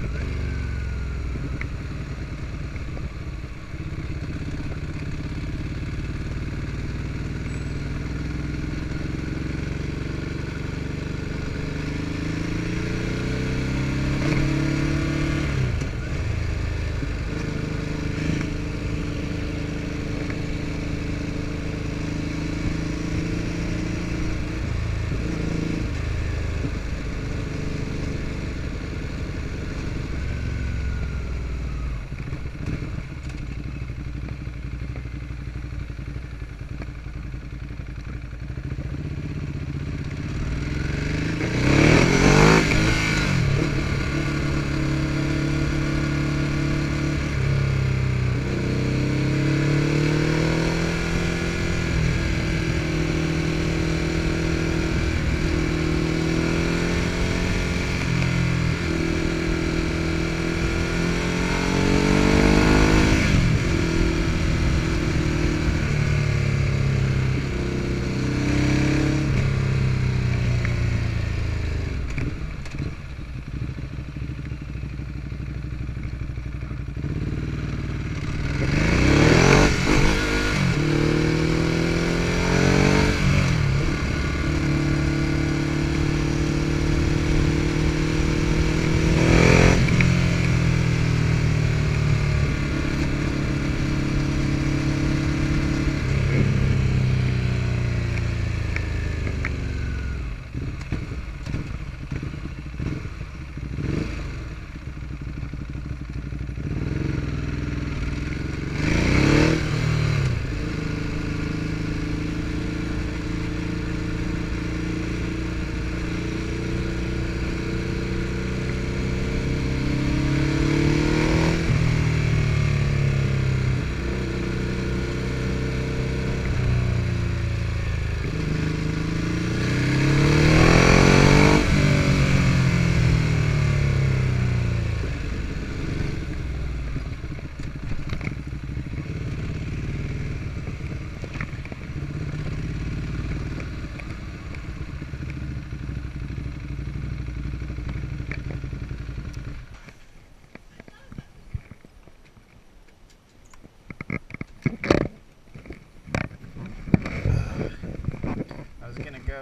Thank you.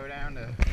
Down to